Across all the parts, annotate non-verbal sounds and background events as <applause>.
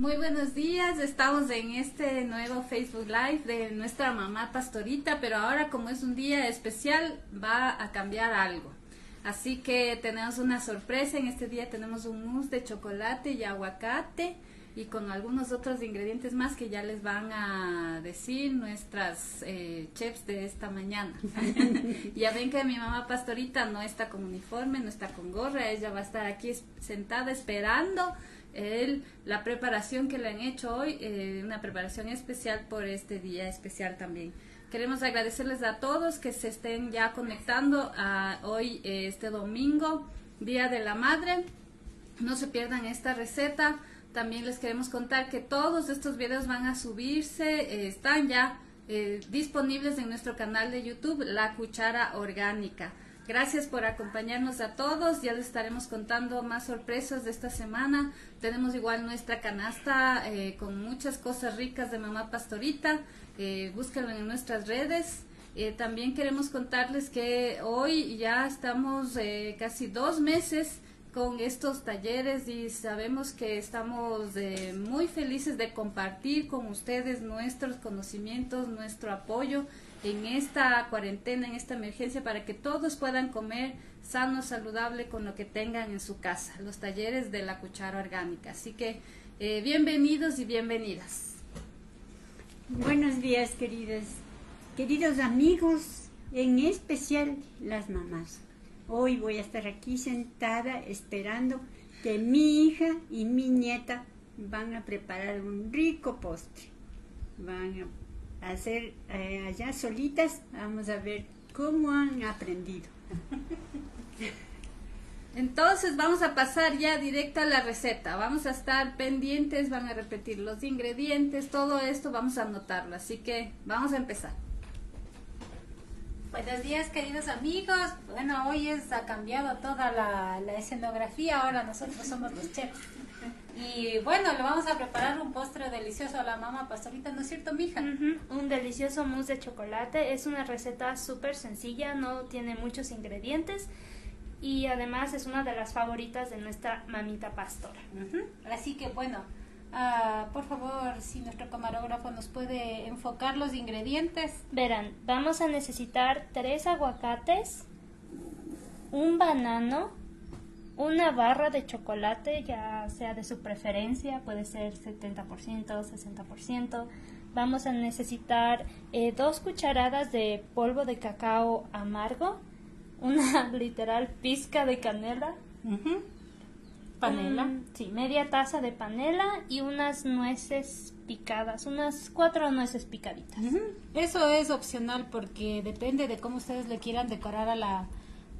Muy buenos días, estamos en este nuevo Facebook Live de nuestra mamá pastorita, pero ahora como es un día especial va a cambiar algo. Así que tenemos una sorpresa, en este día tenemos un mousse de chocolate y aguacate y con algunos otros ingredientes más que ya les van a decir nuestras eh, chefs de esta mañana. <laughs> ya ven que mi mamá pastorita no está con uniforme, no está con gorra, ella va a estar aquí sentada esperando el, la preparación que le han hecho hoy, eh, una preparación especial por este día especial también. Queremos agradecerles a todos que se estén ya conectando a hoy, eh, este domingo, Día de la Madre. No se pierdan esta receta. También les queremos contar que todos estos videos van a subirse, eh, están ya disponibles en nuestro canal de YouTube, La Cuchara Orgánica. Gracias por acompañarnos a todos. Ya les estaremos contando más sorpresas de esta semana. Tenemos igual nuestra canasta eh, con muchas cosas ricas de Mamá Pastorita. Eh, búsquenlo en nuestras redes. Eh, también queremos contarles que hoy ya estamos eh, casi dos meses con estos talleres y sabemos que estamos muy felices de compartir con ustedes nuestros conocimientos, nuestro apoyo en esta cuarentena, en esta emergencia, para que todos puedan comer sano, saludable con lo que tengan en su casa, los talleres de la cuchara orgánica. Así que eh, bienvenidos y bienvenidas. Buenos días, queridos, queridos amigos, en especial las mamás. Hoy voy a estar aquí sentada esperando que mi hija y mi nieta van a preparar un rico postre. Van a hacer eh, allá solitas. Vamos a ver cómo han aprendido. Entonces vamos a pasar ya directa a la receta. Vamos a estar pendientes, van a repetir los ingredientes, todo esto vamos a anotarlo. Así que vamos a empezar. Buenos días queridos amigos. Bueno, hoy es, ha cambiado toda la, la escenografía, ahora nosotros somos los chefs. Y bueno, le vamos a preparar un postre delicioso a la mamá pastorita, ¿no es cierto, mija? Un delicioso mousse de chocolate. Es una receta súper sencilla, no tiene muchos ingredientes y además es una de las favoritas de nuestra mamita pastora. Así que bueno, ah, por favor, si nuestro camarógrafo nos puede enfocar los ingredientes. Verán, vamos a necesitar tres aguacates, un banano, una barra de chocolate, ya sea de su preferencia, puede ser 70%, 60%. Vamos a necesitar eh, dos cucharadas de polvo de cacao amargo, una <laughs> literal pizca de canela. Panela. sí, media taza de panela y unas nueces picadas, unas cuatro nueces picaditas. Eso es opcional porque depende de cómo ustedes le quieran decorar a la,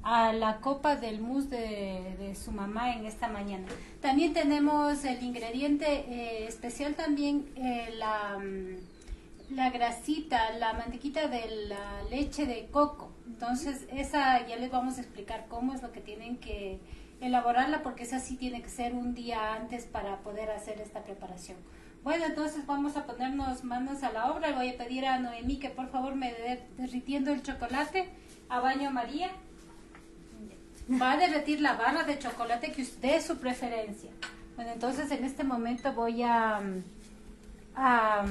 a la copa del mousse de, su mamá en esta mañana. También tenemos el ingrediente eh, especial también eh, la, mm, la grasita, la mantequita de la leche de coco. Entonces esa ya les vamos a explicar cómo es lo que tienen que elaborarla porque esa sí tiene que ser un día antes para poder hacer esta preparación. Bueno, entonces vamos a ponernos manos a la obra. Voy a pedir a Noemí que por favor me dé derritiendo el chocolate a baño María va a derretir la barra de chocolate que usted su preferencia. Bueno, entonces en este momento voy a, a,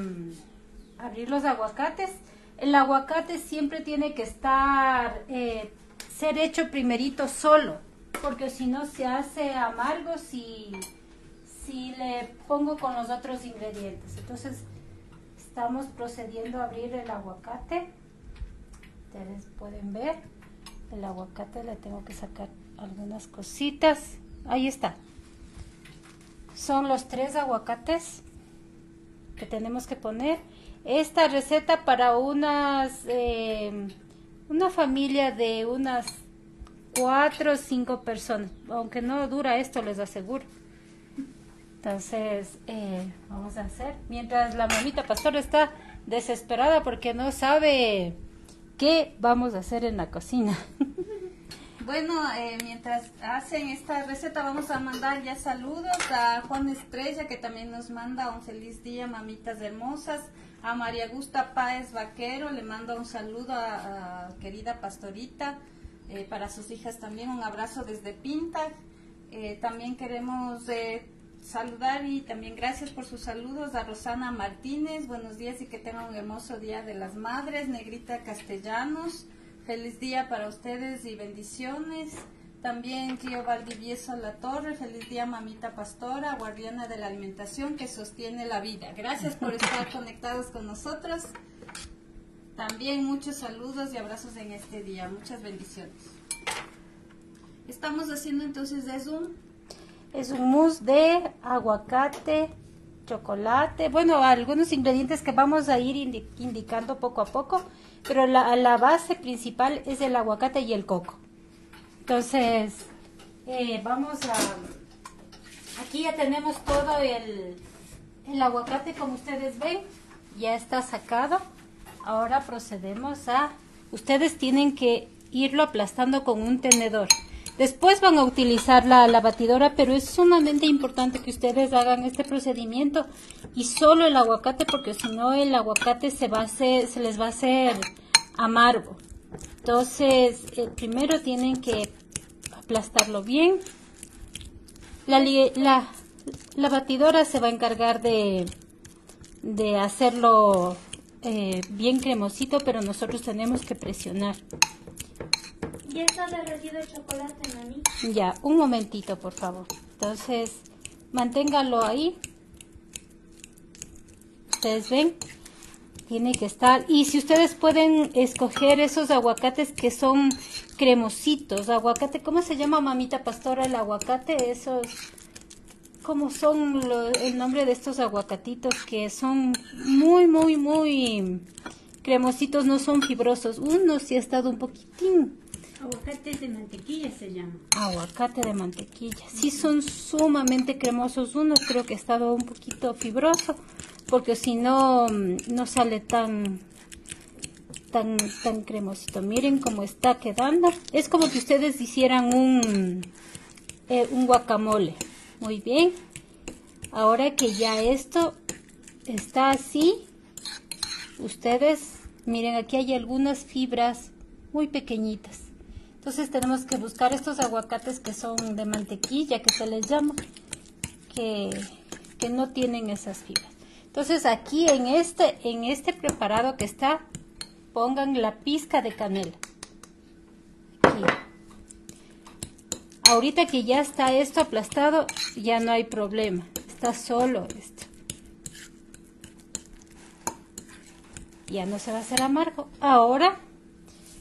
abrir los aguacates. El aguacate siempre tiene que estar, eh, ser hecho primerito solo, porque si no se hace amargo si, si le pongo con los otros ingredientes. Entonces estamos procediendo a abrir el aguacate. Ustedes pueden ver el aguacate le tengo que sacar algunas cositas ahí está son los tres aguacates que tenemos que poner esta receta para unas eh, una familia de unas cuatro o cinco personas aunque no dura esto les aseguro entonces eh, vamos a hacer mientras la mamita pastor está desesperada porque no sabe qué vamos a hacer en la cocina. <laughs> Bueno, eh, mientras hacen esta receta vamos a mandar ya saludos a Juan Estrella que también nos manda un feliz día, mamitas hermosas. A María Gusta Páez Vaquero le manda un saludo a, querida pastorita. Eh, para sus hijas también un abrazo desde Pinta. Eh, también queremos saludar y también gracias por sus saludos a Rosana Martínez. Buenos días y que tengan un hermoso día de las madres. Negrita Castellanos. Feliz día para ustedes y bendiciones. También Cleo Valdivieso La Torre, feliz día mamita pastora, guardiana de la alimentación que sostiene la vida. Gracias por estar <laughs> conectados con nosotros. También muchos saludos y abrazos en este día. Muchas bendiciones. Estamos haciendo entonces es un es un mousse de aguacate, chocolate, bueno, algunos ingredientes que vamos a ir indicando poco a poco, pero la, la base principal es el aguacate y el coco. Entonces, eh, vamos a... Aquí ya tenemos todo el, el aguacate, como ustedes ven, ya está sacado. Ahora procedemos a... Ustedes tienen que irlo aplastando con un tenedor. Después van a utilizar la, la, batidora, pero es sumamente importante que ustedes hagan este procedimiento y solo el aguacate, porque si no el aguacate se, les va a hacer amargo. Entonces, eh, primero tienen que aplastarlo bien. La, batidora se va a encargar de hacerlo eh, bien cremosito, pero nosotros tenemos que presionar. ¿Ya está derretido el chocolate, Nani? Ya, un momentito, por favor. Entonces, manténgalo ahí. Ustedes ven, tiene que estar. Y si ustedes pueden escoger esos aguacates que son cremositos, aguacate, ¿cómo se llama mamita pastora el aguacate? Esos, ¿cómo son el nombre de estos aguacatitos que son muy, muy, muy cremositos, no son fibrosos? Uno sí ha estado un poquitín. Aguacate de mantequilla se llama. Aguacate de mantequilla. Sí son sumamente cremosos. Uno creo que ha estado un poquito fibroso porque si no, no sale tan tan, tan cremosito. Miren cómo está quedando. Es como que ustedes hicieran un, eh, un guacamole. Muy bien. Ahora que ya esto está así, ustedes, miren, aquí hay algunas fibras muy pequeñitas. Entonces tenemos que buscar estos aguacates que son de mantequilla, que se les llama, que, que no tienen esas fibras. Entonces aquí en este, en este preparado que está pongan la pizca de canela. Aquí. Ahorita que ya está esto aplastado, ya no hay problema. Está solo esto. Ya no se va a hacer amargo. Ahora,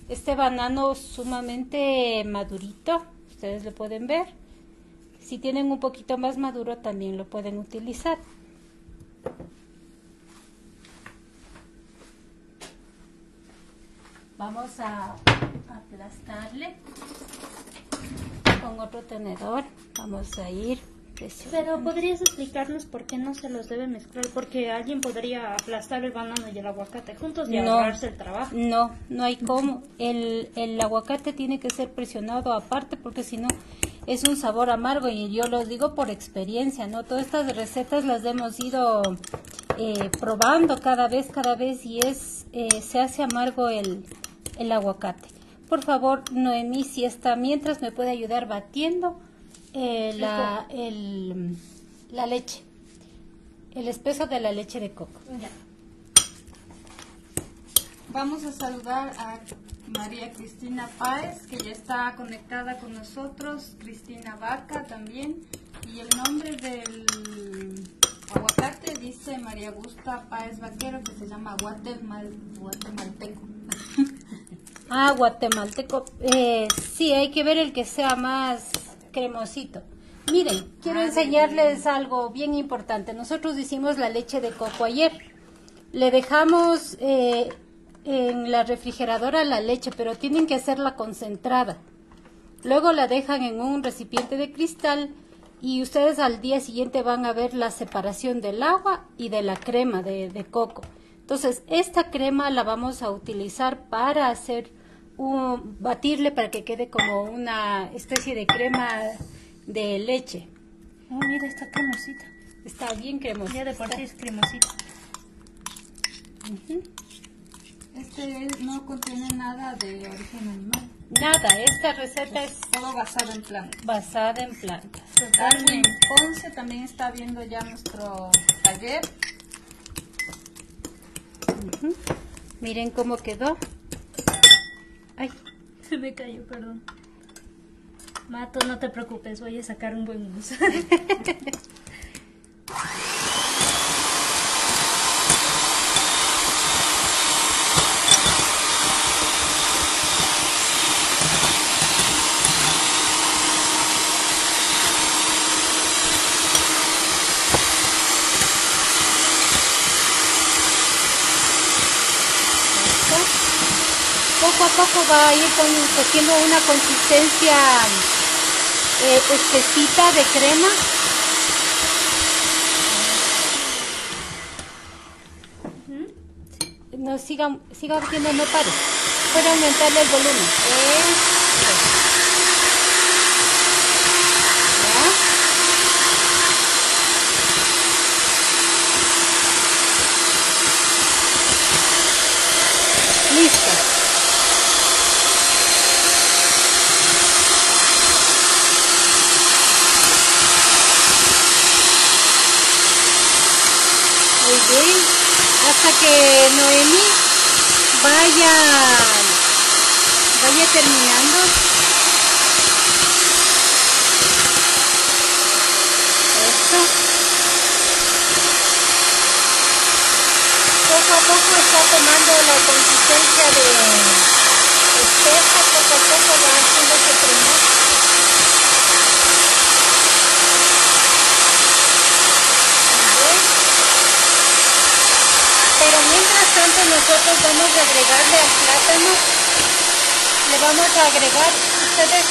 este banano sumamente madurito, ustedes lo pueden ver. Si tienen un poquito más maduro, también lo pueden utilizar. Vamos a aplastarle otro tenedor. Vamos a ir pero podrías explicarnos por qué no se los debe mezclar, porque alguien podría aplastar el banano y el aguacate juntos y no, el trabajo. No, no hay cómo. El, el aguacate tiene que ser presionado aparte porque si no es un sabor amargo y yo lo digo por experiencia, ¿no? Todas estas recetas las hemos ido eh, probando cada vez, cada vez y es eh, se hace amargo el, el aguacate. Por favor, Noemí, si está mientras me puede ayudar batiendo eh, la, el, la leche, el espeso de la leche de coco. Vamos a saludar a María Cristina Páez, que ya está conectada con nosotros, Cristina Vaca también, y el nombre del aguacate dice María Gusta Páez Vaquero, que se llama guatemal, guatemalteco. Ah, guatemalteco. Eh, sí, hay que ver el que sea más cremosito. Miren, quiero ah, enseñarles algo bien importante. Nosotros hicimos la leche de coco ayer. Le dejamos eh, en la refrigeradora la leche, pero tienen que hacerla concentrada. Luego la dejan en un recipiente de cristal y ustedes al día siguiente van a ver la separación del agua y de la crema de, de coco. Entonces, esta crema la vamos a utilizar para hacer un, batirle para que quede como una especie de crema de leche. Oh, mira, está cremosita. Está bien cremosita. Ya de por sí es cremosita. Este no contiene nada de origen animal. Nada, esta receta es Todo basado en plantas. basada en plantas. Darwin Ponce también está viendo ya nuestro taller. Miren cómo quedó. Ay, Se me cayó, perdón. Mato, no te preocupes, voy a sacar un buen uso. <laughs> esto. Poco va a ir cogiendo una consistencia eh, espesita de crema. No, siga, siga no pare. Puede aumentarle el volumen. ¿Ya? Listo. Muy Hasta que Noemí vaya, vaya terminando. Esto. Poco a poco está tomando la consistencia de espesa, poco a poco va haciéndose cremoso. Muy bien. Pero mientras tanto nosotros vamos a agregarle al plátano, le vamos a agregar, ustedes,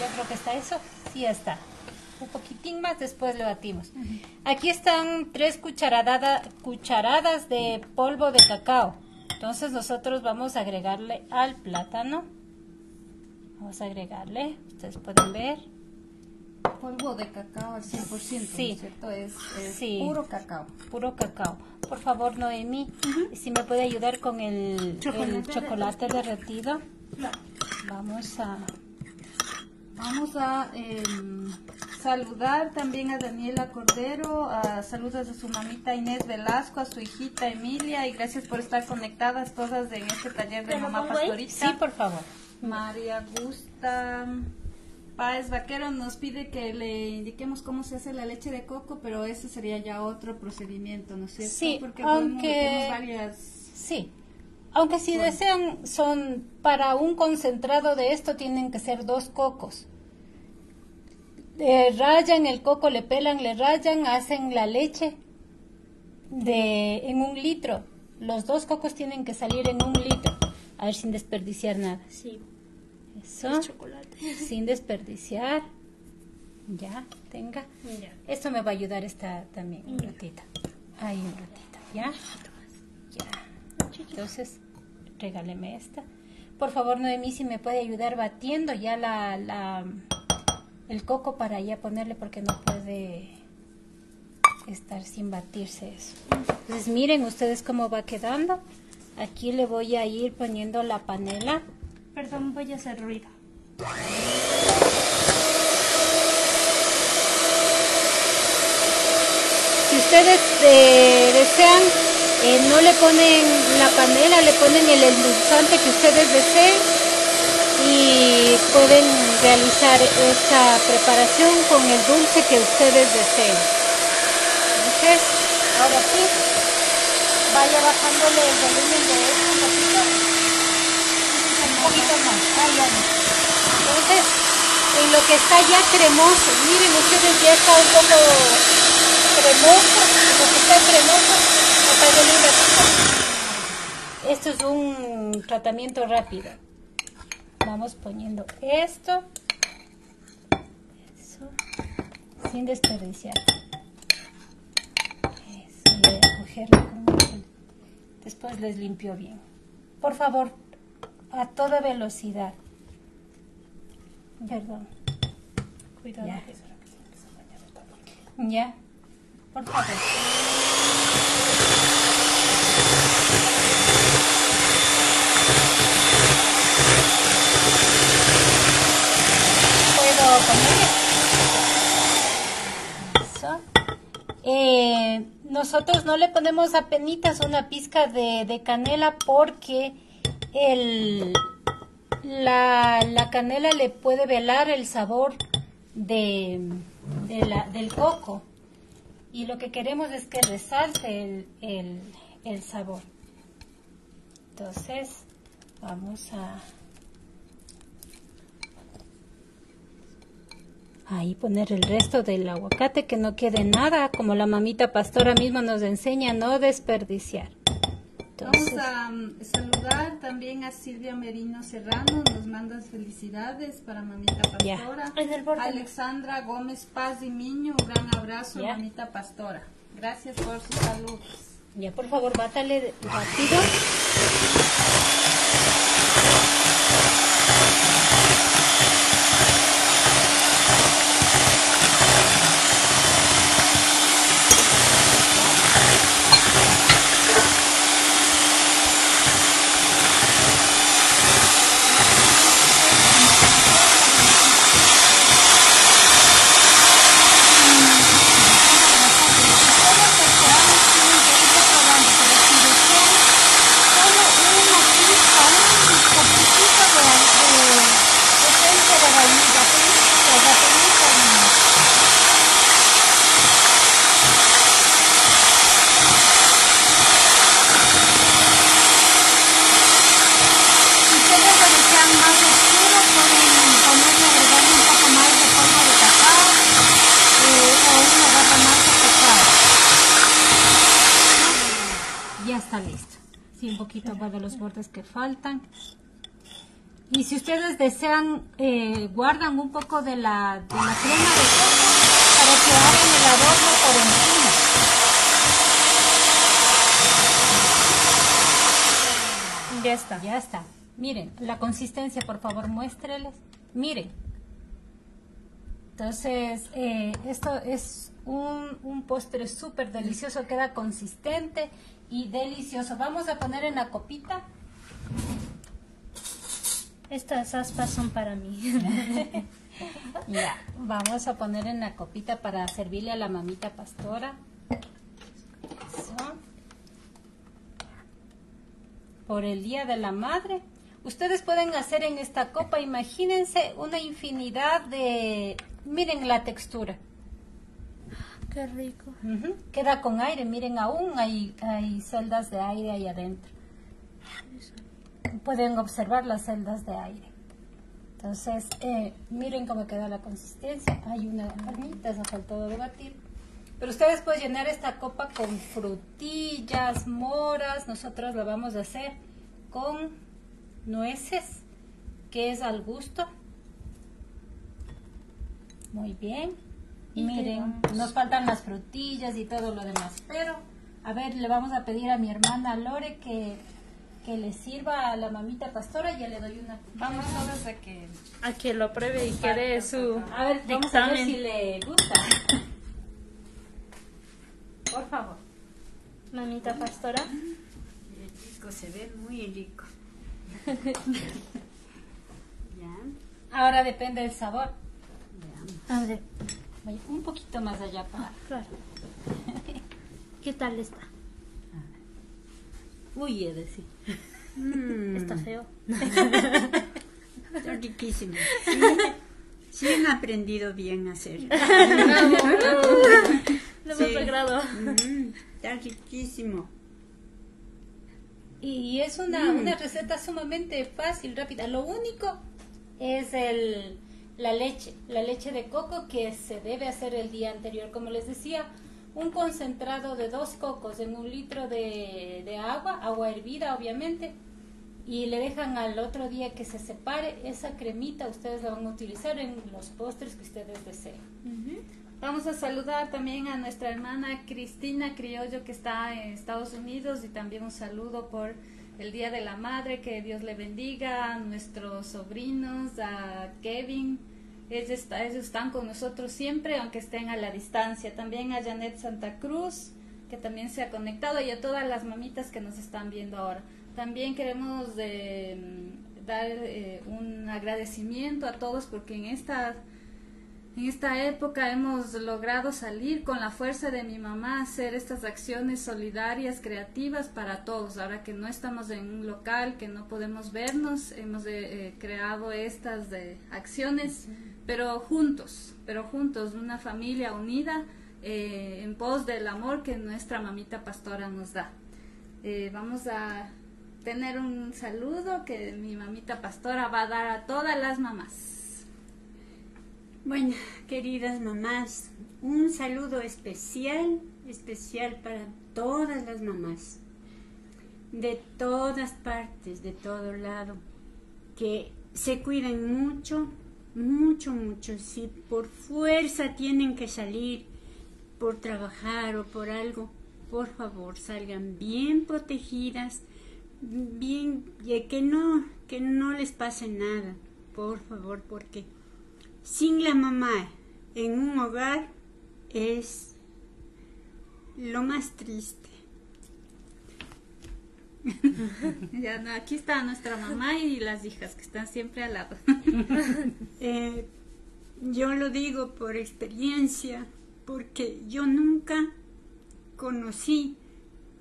yo creo que está eso, sí está. Un poquitín más, después le batimos. Aquí están tres cucharada- cucharadas de polvo de cacao. Entonces nosotros vamos a agregarle al plátano. Vamos a agregarle, ustedes pueden ver. Polvo de cacao al 100%, Sí. ¿no es cierto? Es, es Sí. puro cacao. puro cacao. Por favor, Noemí, si me puede ayudar con el chocolate, el chocolate derretido. Vamos a... Vamos a em, saludar también a Daniela Cordero, a saludos a su mamita Inés Velasco, a su hijita Emilia y gracias por estar conectadas todas en este taller de ¿Te lo Mamá? Pastorita. Sí, por favor. María Gusta Páez Vaquero nos pide que le indiquemos cómo se hace la leche de coco, pero ese sería ya otro procedimiento, ¿no es cierto? Sí, Porque aunque- tenemos varias... Sí. Aunque si desean, son para un concentrado de esto tienen que ser dos cocos. Le rayan el coco, le pelan, le rayan, hacen la leche de en un litro. Los dos cocos tienen que salir en un litro. A ver, sin desperdiciar nada. Sí, Eso. chocolate. Sin desperdiciar. Ya, tenga. Ya. Esto me va a ayudar esta también, un ratito. Ahí un ratito, ¿ya? Ya. Entonces, regáleme esta. Por favor, Noemí, si me puede ayudar batiendo ya la, la, el coco para ya ponerle porque no puede estar sin batirse eso. Entonces, miren ustedes cómo va quedando. Aquí le voy a ir poniendo la panela. Perdón, voy a hacer ruido. Si ustedes eh, desean, eh, no le ponen la panela, le ponen el endulzante que ustedes deseen y pueden realizar esta preparación con el dulce que ustedes deseen. Entonces, ahora sí, vaya bajándole el volumen de esto un. Poquito más. Entonces, en lo que está ya cremoso, miren ustedes ya está un poco cremoso, lo que está cremoso, ratito. Esto es un tratamiento rápido. Vamos poniendo esto, eso, sin desperdiciar. Eso, voy a Después les limpio bien. Por favor, a toda velocidad. Perdón. Cuidado. Ya. ya. Por favor. Eh, nosotros no le ponemos a penitas una pizca de, de canela porque el, la, la, canela le puede velar el sabor de, la, del coco y lo que queremos es que resalte el, el, el sabor. Entonces vamos a ahí poner el resto del aguacate que no quede nada como la mamita pastora misma nos enseña no desperdiciar Vamos a um, saludar también a Silvia Merino Serrano, nos manda felicidades para Mamita Pastora. Alexandra Gómez Paz y Miño, un gran abrazo, Mamita Pastora. Gracias por sus saludos. Ya, por favor, bátale rápido. De los bordes que faltan. Y si ustedes desean, eh, guardan un poco de la, de la crema de coco para que hagan el adorno por encima. Ya está. Ya está. Miren, la consistencia, por favor, muéstreles. Miren. Entonces, eh, esto es un, un postre súper delicioso, queda consistente y delicioso. Vamos a poner en la copita. Estas aspas son para mí. <laughs> ya, vamos a poner en la copita para servirle a la mamita pastora. Por el Día de la Madre. Ustedes pueden hacer en esta copa, imagínense, una infinidad de... Miren la textura Qué rico. Queda con aire, miren, aún hay, hay celdas de aire ahí adentro. Pueden observar las celdas de aire. Entonces, eh, miren cómo queda la consistencia. Hay una carnita, se faltó de batir. Pero ustedes pueden llenar esta copa con frutillas, moras. Nosotros lo vamos a hacer con nueces, que es al gusto. Muy bien. Miren, nos faltan las frutillas y todo lo demás. Pero, a ver, le vamos a pedir a mi hermana Lore que, que le sirva a la mamita pastora y ya le doy una. Vamos a ver que... A que lo pruebe y que dé su A ver, vamos a ver si le gusta. <laughs> Por favor. Mamita pastora. El rico se ve muy rico. <laughs> ¿Ya? Ahora depende del sabor. A ver un poquito más allá para. Ah, claro. <laughs> ¿Qué tal está? Uy, he de sí. Mm. Está feo. Está riquísimo. Sí, han aprendido bien a hacer. <laughs> Lo hemos logrado. Mm, está riquísimo. Y es una, mm. una receta sumamente fácil, rápida. Lo único es el la leche, la leche de coco que se debe hacer el día anterior. Como les decía, un concentrado de dos cocos en un litro de, agua, agua hervida obviamente, y le dejan al otro día que se separe esa cremita, ustedes la van a utilizar en los postres que ustedes deseen. Vamos a saludar también a nuestra hermana Cristina Criollo que está en Estados Unidos y también un saludo por el Día de la Madre, que Dios le bendiga, a nuestros sobrinos, a Kevin, ellos, están con nosotros siempre, aunque estén a la distancia. También a Janet Santa Cruz, que también se ha conectado, y a todas las mamitas que nos están viendo ahora. También queremos mm, dar eh, un agradecimiento a todos porque en esta En esta época hemos logrado salir con la fuerza de mi mamá a hacer estas acciones solidarias, creativas para todos. Ahora que no estamos en un local, que no podemos vernos, hemos eh, eh, creado estas de acciones, pero juntos, pero juntos, una familia unida eh, en pos del amor que nuestra mamita pastora nos da. vamos a tener un saludo que mi mamita pastora va a dar a todas las mamás. Bueno, queridas mamás, un saludo especial, especial para todas las mamás, de todas partes, de todo lado, que se cuiden mucho, mucho, mucho. Si por fuerza tienen que salir por trabajar o por algo, por favor, salgan bien protegidas, bien, que no, que no les pase nada, por favor, porque sin la mamá en un hogar es lo más triste. <laughs> ya, aquí está nuestra mamá y las hijas que están siempre al lado. <laughs> Eh, yo lo digo por experiencia, porque yo nunca conocí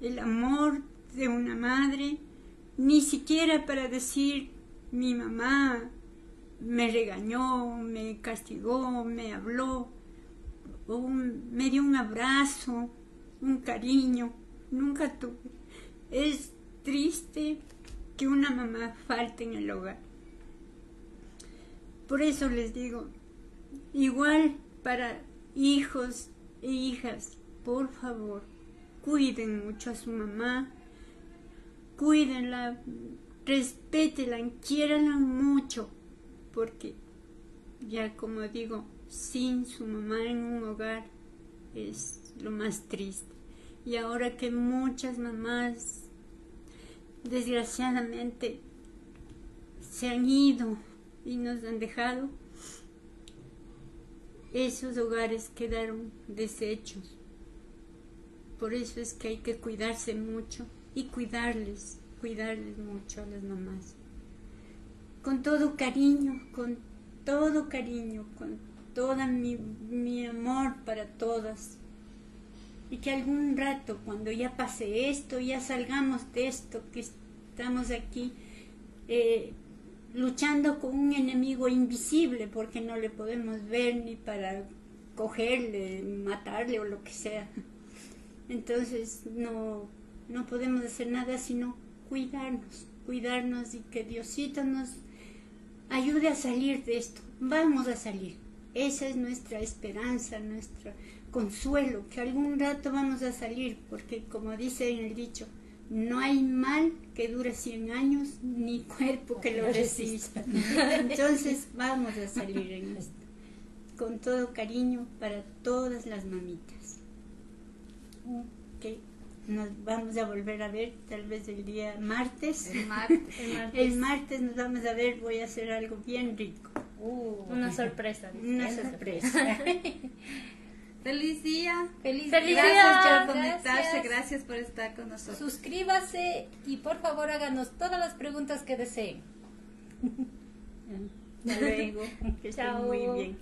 el amor de una madre, ni siquiera para decir mi mamá me regañó, me castigó, me habló, me dio un abrazo, un cariño. Nunca tuve. Es triste que una mamá falte en el hogar. Por eso les digo, igual para hijos e hijas, por favor, cuiden mucho a su mamá, cuídenla, respétenla, quiéranla mucho porque ya como digo, sin su mamá en un hogar es lo más triste. Y ahora que muchas mamás desgraciadamente se han ido y nos han dejado, esos hogares quedaron deshechos. Por eso es que hay que cuidarse mucho y cuidarles, cuidarles mucho a las mamás con todo cariño, con todo cariño, con todo mi, amor para todas. Y que algún rato, cuando ya pase esto, ya salgamos de esto, que estamos aquí eh, luchando con un enemigo invisible, porque no le podemos ver ni para cogerle, matarle o lo que sea. Entonces no, no podemos hacer nada sino cuidarnos, cuidarnos y que Diosito nos ayude a salir de esto. Vamos a salir. Esa es nuestra esperanza, nuestro consuelo, que algún rato vamos a salir, porque como dice en el dicho, no hay mal que dure 100 años, ni cuerpo que lo <laughs> resista. <laughs> Entonces vamos a salir en esto, con todo cariño para todas las mamitas. Okay nos vamos a volver a ver tal vez el día martes. El <laughs> martes. el, martes. nos vamos a ver, voy a hacer algo bien rico. Uh, una sorpresa. Una sorpresa. <laughs> Feliz día. Feliz, Feliz día. Gracias por conectarse. Gracias. por estar con nosotros. Suscríbase y por favor háganos todas las preguntas que deseen. Hasta luego. <laughs> Que estén muy bien.